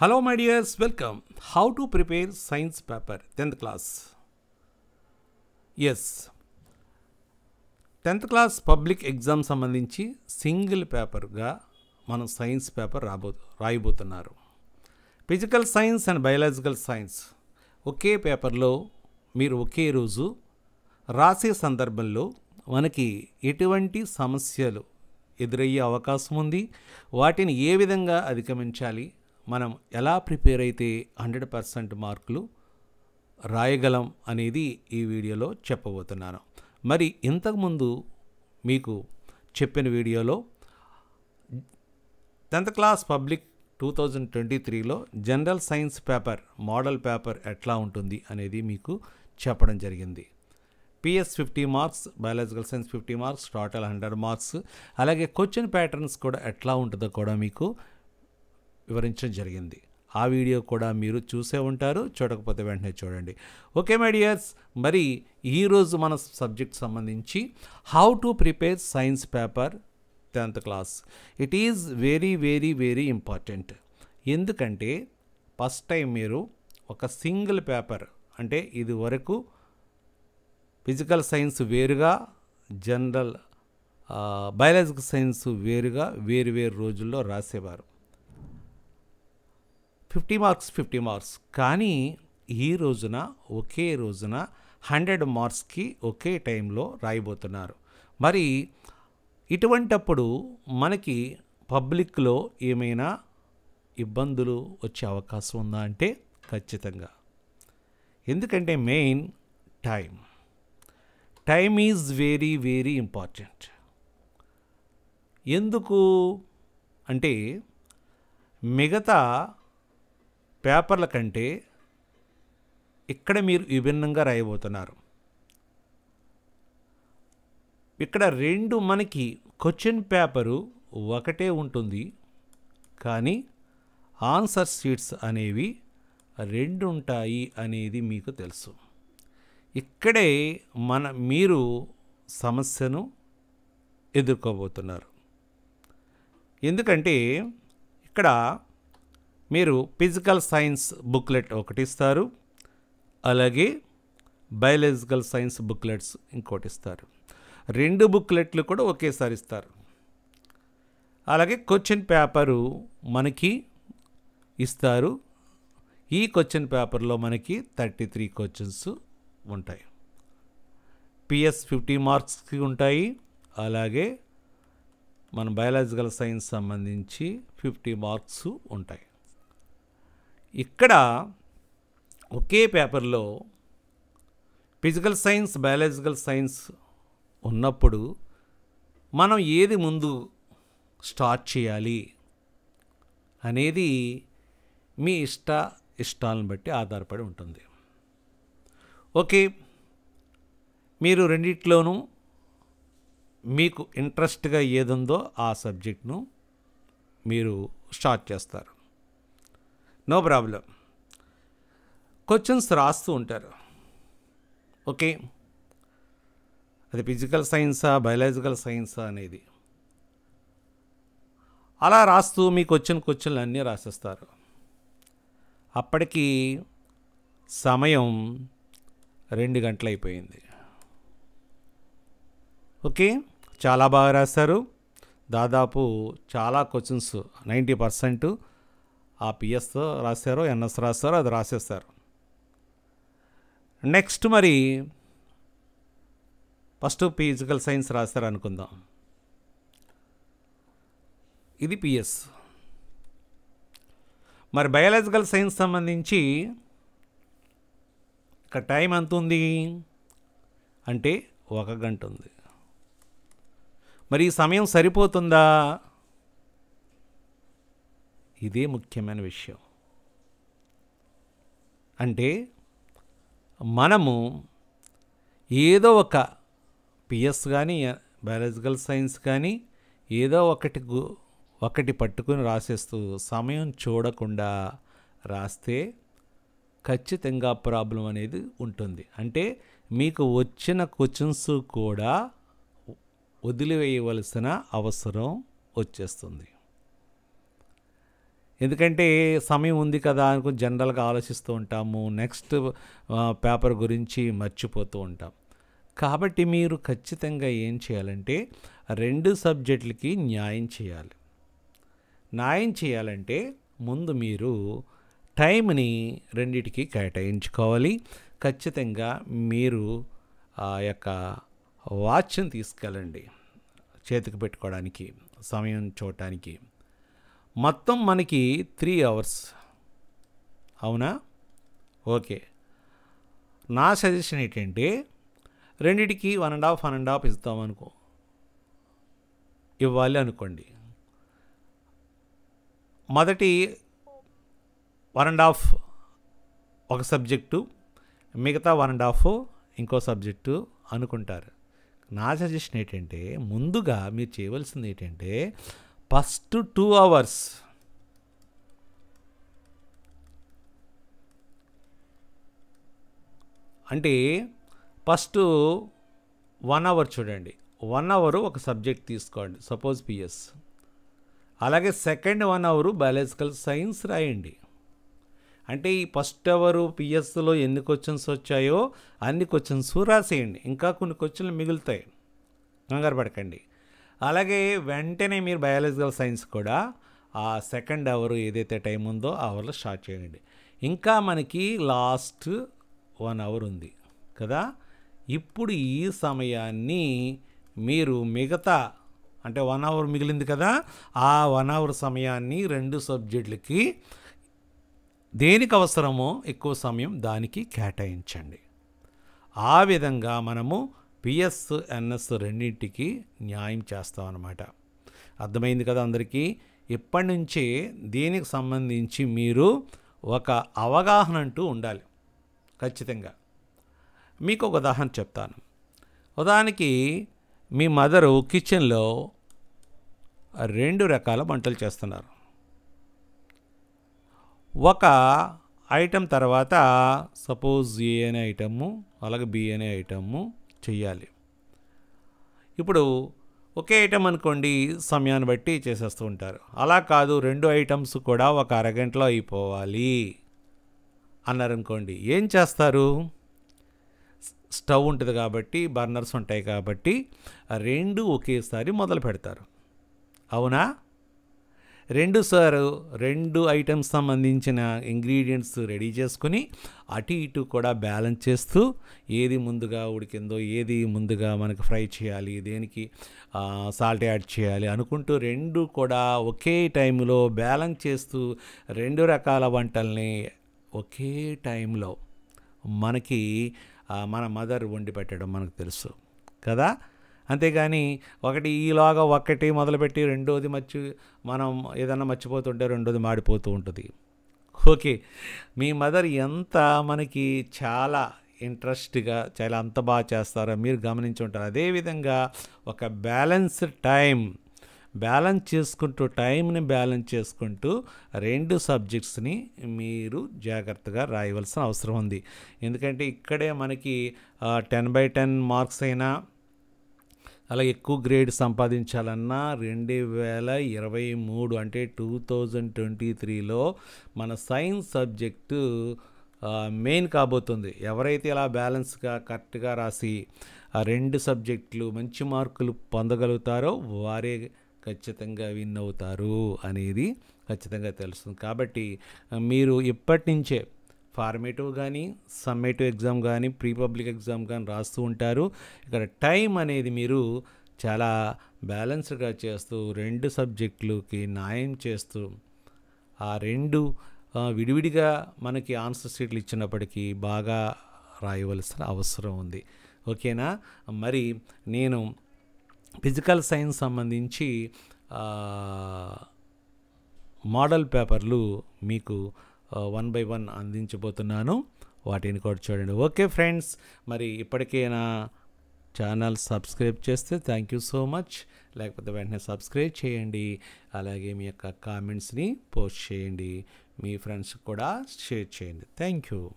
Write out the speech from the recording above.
Hello, my dears, welcome. How to prepare science paper, 10th class. Yes tenth class public exam సంబంధించి single పేపర్గా మనం science paper రాబో రాయబోతున్నారు. Physical science and biological science ఒకే పేపర్లో మీరు ఒకే రోజు రాసే సందర్భంలో మనకి ఎటువంటి సమస్యలు ఎదురయ్యే అవకాశం ఉంది? వాటిని ఏ విధంగా అధిగమించాలి? మనం ఎలా ప్రిపేర్ అయితే హండ్రెడ్ పర్సెంట్ మార్కులు రాయగలం అనేది ఈ వీడియోలో చెప్పబోతున్నాను. మరి ఇంతకుముందు మీకు చెప్పిన వీడియోలో tenth class public two thousand twenty త్రీలో general science paper model paper ఎట్లా ఉంటుంది అనేది మీకు చెప్పడం జరిగింది. PS fifty marks biological science fifty marks total hundred marks అలాగే క్వశ్చన్ ప్యాటర్న్స్ కూడా ఎట్లా ఉంటుందో కూడా మీకు వివరించడం జరిగింది. ఆ వీడియో కూడా మీరు చూసే ఉంటారు చూడకపోతే వెంటనే చూడండి. ఓకే మై డియర్స్ మరి ఈరోజు మన సబ్జెక్ట్ సంబంధించి how to prepare science paper tenth class it is very very very important ఎందుకంటే ఫస్ట్ టైం మీరు ఒక సింగిల్ పేపర్ అంటే ఇది వరకు ఫిజికల్ సైన్స్ వేరుగా జనరల్ బయాలజికల్ సైన్స్ వేరుగా వేరు వేరు రోజుల్లో రాసేవారు. Fifty marks fifty marks. కానీ ఈ రోజున ఒకే రోజున హండ్రెడ్ మార్క్స్కి ఒకే టైంలో రాయబోతున్నారు. మరి ఇటువంటప్పుడు మనకి పబ్లిక్లో ఏమైనా ఇబ్బందులు వచ్చే అవకాశం ఉందా అంటే ఖచ్చితంగా. ఎందుకంటే main time time is very very important. ఎందుకు? అంటే మిగతా పేపర్ల కంటే ఇక్కడ మీరు విభిన్నంగా రాయబోతున్నారు. ఇక్కడ రెండు మనకి క్వశ్చన్ పేపరు ఒకటే ఉంటుంది. కానీ ఆన్సర్ షీట్స్ అనేవి రెండు ఉంటాయి అనేది మీకు తెలుసు. ఇక్కడే మన మీరు సమస్యను ఎదుర్కోబోతున్నారు. ఎందుకంటే ఇక్కడ మీరు ఫిజికల్ సైన్స్ బుక్లెట్ ఒకటి ఇస్తారు అలాగే బయాలజికల్ సైన్స్ బుక్లెట్స్ ఇంకోటి ఇస్తారు రెండు బుక్లెట్లు కూడా ఒకేసారి ఇస్తారు. అలాగే క్వశ్చన్ పేపరు మనకి ఇస్తారు. ఈ క్వశ్చన్ పేపర్లో మనకి థర్టీ త్రీ క్వశ్చన్స్ ఉంటాయి పిఎస్ ఫిఫ్టీ మార్క్స్కి ఉంటాయి. అలాగే మన బయాలజికల్ సైన్స్ సంబంధించి ఫిఫ్టీ మార్క్స్ ఉంటాయి. ఇక్కడ ఒకే పేపర్లో ఫిజికల్ సైన్స్ బయాలజికల్ సైన్స్ ఉన్నప్పుడు మనం ఏది ముందు స్టార్ట్ చేయాలి అనేది మీ ఇష్ట ఇష్టాలను బట్టి ఆధారపడి ఉంటుంది. ఓకే మీరు రెండిట్లోనూ మీకు ఇంట్రెస్ట్గా ఏదుందో ఆ సబ్జెక్ట్ను మీరు స్టార్ట్ చేస్తారు. No problem. క్వశ్చన్స్ రాస్తూ ఉంటారు. ఓకే? అది ఫిజికల్ సైన్సా బయాలజికల్ సైన్సా అనేది. అలా రాస్తూ మీకు వచ్చిన క్వశ్చన్లు అన్నీ రాసేస్తారు. అప్పటికి సమయం రెండు గంటలైపోయింది. ఓకే? చాలా బాగా రాశారు. దాదాపు చాలా క్వశ్చన్స్ నైంటీ పర్సెంట్ ఆ పిఎస్ రాశారో ఎన్ఎస్ రాశారో అది రాసేస్తారు నెక్స్ట్ మరి ఫస్ట్ ఫిజికల్ సైన్స్ రాశారు అనుకుందాం. ఇది పిఎస్. మరి బయాలజికల్ సైన్స్ సంబంధించి ఇక్కడ టైం ఎంత ఉంది? అంటే ఒక గంట ఉంది. మరి ఈ సమయం సరిపోతుందా? ఇదే ముఖ్యమైన విషయం. అంటే మనము ఏదో ఒక పిఎస్ కానీ బయాలజికల్ సైన్స్ కానీ ఏదో ఒకటి ఒకటి పట్టుకుని రాసేస్తూ సమయం చూడకుండా రాస్తే ఖచ్చితంగా ప్రాబ్లం అనేది ఉంటుంది. అంటే మీకు వచ్చిన క్వశ్చన్స్ కూడా వదిలివేయవలసిన అవసరం వచ్చేస్తుంది. ఎందుకంటే సమయం ఉంది కదా అనుకుని జనరల్గా ఆలోచిస్తూ ఉంటాము. నెక్స్ట్ పేపర్ గురించి మర్చిపోతూ ఉంటాం. కాబట్టి మీరు ఖచ్చితంగా ఏం చేయాలంటే రెండు సబ్జెక్టులకి న్యాయం చేయాలి. న్యాయం చేయాలంటే ముందు మీరు టైంని రెండిటికి కేటాయించుకోవాలి. ఖచ్చితంగా మీరు ఆ యొక్క వాచ్ని తీసుకెళ్ళండి. చేతికి పెట్టుకోవడానికి సమయం చూడటానికి. మొత్తం మనకి త్రీ అవర్స్ అవునా? ఓకే. నా సజెషన్ ఏంటంటే రెండిటికి one and half one and half ఇస్తామనుకో ఇవ్వాలి అనుకోండి. మొదటి వన్ అండ్ హాఫ్ ఒక సబ్జెక్టు మిగతా వన్ అండ్ హాఫ్ ఇంకో సబ్జెక్టు అనుకుంటారు. నా సజెషన్ ఏంటంటే ముందుగా మీరు చేయవలసింది ఏంటంటే ఫస్ట్ టూ అవర్స్. అంటే ఫస్ట్ వన్ అవర్ చూడండి. వన్ అవరు ఒక సబ్జెక్ట్ తీసుకోండి. Suppose PS. అలాగే second one hour biological science రాయండి. అంటే ఈ ఫస్ట్ అవరు పిఎస్లో ఎన్ని క్వశ్చన్స్ వచ్చాయో అన్ని క్వశ్చన్స్ రాసేయండి. ఇంకా కొన్ని క్వశ్చన్లు మిగులుతాయి. కంగారు పడకండి. అలాగే వెంటనే మీరు బయాలజికల్ సైన్స్ కూడా ఆ సెకండ్ అవర్ ఏదైతే టైం ఉందో ఆ అవర్లో స్టార్ట్ చేయండి. ఇంకా మనకి లాస్ట్ వన్ అవర్ ఉంది కదా? ఇప్పుడు ఈ సమయాన్ని మీరు మిగతా అంటే వన్ అవర్ మిగిలింది కదా? ఆ వన్ అవర్ సమయాన్ని రెండు సబ్జెక్టులకి దేనికి అవసరమో ఎక్కువ సమయం దానికి కేటాయించండి. ఆ విధంగా మనము పిఎస్ ఎన్ఎస్ రెండింటికి న్యాయం చేస్తాం అన్నమాట అర్థమైంది కదా అందరికీ? ఇప్పటి నుంచే దీనికి సంబంధించి మీరు ఒక అవగాహన అంటూ ఉండాలి. ఖచ్చితంగా. మీకు ఒక ఉదాహరణ చెప్తాను. ఉదాహరణకి మీ మదరు కిచెన్లో రెండు రకాల వంటలు చేస్తున్నారు. ఒక ఐటెం తర్వాత సపోజ్ ఏ అనే ఐటము అలాగే బి అనే ఐటము చెయ్యాలి. ఇప్పుడు ఒకే ఐటెం అనుకోండి సమయాన్ని బట్టి చేసేస్తూ ఉంటారు. అలా కాదు రెండు ఐటమ్స్ కూడా ఒక అరగంటలో అయిపోవాలి అన్నారనుకోండి ఏం చేస్తారు? స్టవ్ ఉంటుంది కాబట్టి బర్నర్స్ ఉంటాయి కాబట్టి రెండు ఒకేసారి మొదలు పెడతారు. అవునా? రెండు సార్ రెండు ఐటమ్స్ సంబంధించిన ఇంగ్రీడియంట్స్ రెడీ చేసుకుని అటు ఇటు కూడా బ్యాలెన్స్ చేస్తూ ఏది ముందుగా ఉడికిందో ఏది ముందుగా మనకు ఫ్రై చేయాలి దేనికి సాల్ట్ యాడ్ చేయాలి అనుకుంటూ రెండు కూడా ఒకే టైంలో బ్యాలెన్స్ చేస్తూ రెండు రకాల వంటల్ని ఒకే టైంలో మనకి మన మదర్ వండి పెట్టడం మనకు తెలుసు కదా? అంతేగాని ఒకటి ఈలాగా ఒక్కటి మొదలుపెట్టి రెండోది మర్చి మనం ఏదన్నా మర్చిపోతుంటే రెండోది మాడిపోతూ ఉంటుంది. ఓకే. మీ మదర్ ఎంత మనకి చాలా ఇంట్రెస్ట్గా చాలా అంత బాగా చేస్తారో మీరు గమనించి ఉంటారు అదేవిధంగా ఒక బ్యాలెన్స్డ్ టైం బ్యాలెన్స్ చేసుకుంటూ టైంని బ్యాలెన్స్ చేసుకుంటూ రెండు సబ్జెక్ట్స్ని మీరు జాగ్రత్తగా రాయవలసిన అవసరం ఉంది. ఎందుకంటే ఇక్కడే మనకి టెన్ బై టెన్ మార్క్స్ అయినా అలా ఎక్కువ గ్రేడ్ సంపాదించాలన్నా రెండు వేల ఇరవై మూడు అంటే టూ థౌజండ్ ట్వంటీ త్రీలో మన సైన్స్ సబ్జెక్టు మెయిన్ కాబోతుంది. ఎవరైతే ఇలా బ్యాలెన్స్గా కరెక్ట్గా రాసి ఆ రెండు సబ్జెక్టులు మంచి మార్కులు పొందగలుగుతారో వారే ఖచ్చితంగా విన్ అవుతారు అనేది ఖచ్చితంగా తెలుస్తుంది. కాబట్టి మీరు ఇప్పటి నుంచే ఫార్మేటివ్ కానీ సమ్మేటివ్ ఎగ్జామ్ కానీ ప్రీ పబ్లిక్ ఎగ్జామ్ కానీ రాస్తూ ఉంటారు. ఇక్కడ టైం అనేది మీరు చాలా బ్యాలెన్స్డ్గా చేస్తూ రెండు సబ్జెక్టులకి న్యాయం చేస్తూ ఆ రెండు విడివిడిగా మనకి ఆన్సర్ షీట్లు ఇచ్చినప్పటికీ బాగా రాయవలసిన అవసరం ఉంది. ఓకేనా? మరి నేను ఫిజికల్ సైన్స్ సంబంధించి మోడల్ పేపర్లు మీకు వన్ బై వన్ అందించబోతున్నాను. వాటిని కూడా చూడండి. ఓకే ఫ్రెండ్స్ మరి ఇప్పటికైనా ఛానల్ సబ్స్క్రైబ్ చేస్తే థ్యాంక్ యూ సో మచ్ లేకపోతే వెంటనే సబ్స్క్రైబ్ చేయండి. అలాగే మీ యొక్క కామెంట్స్ని పోస్ట్ చేయండి. మీ ఫ్రెండ్స్ కూడా షేర్ చేయండి. Thank you